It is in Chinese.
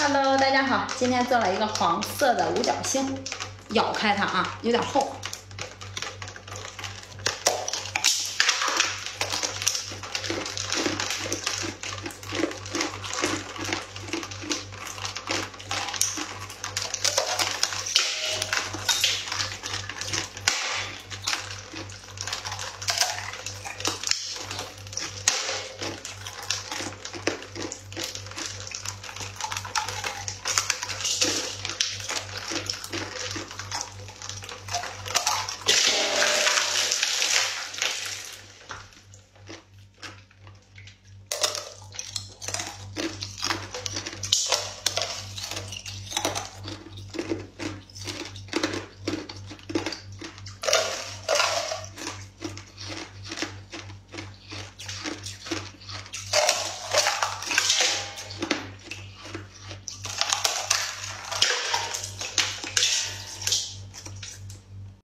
Hello，大家好，今天做了一个黄色的五角星，咬开它啊，有点厚。